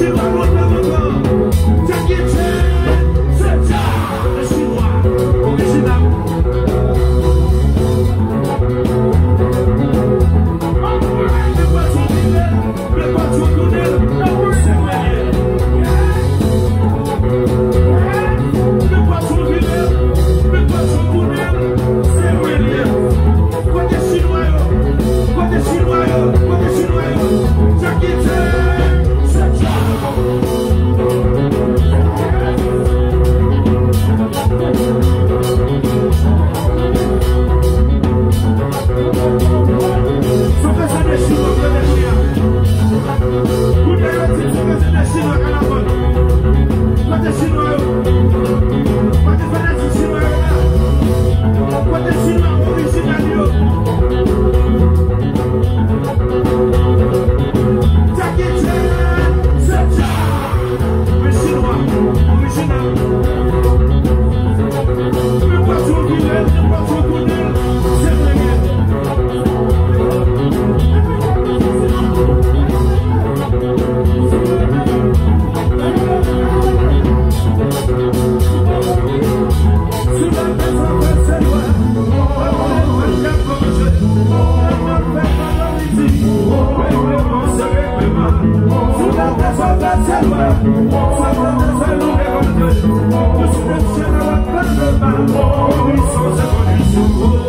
Take your time. Oh,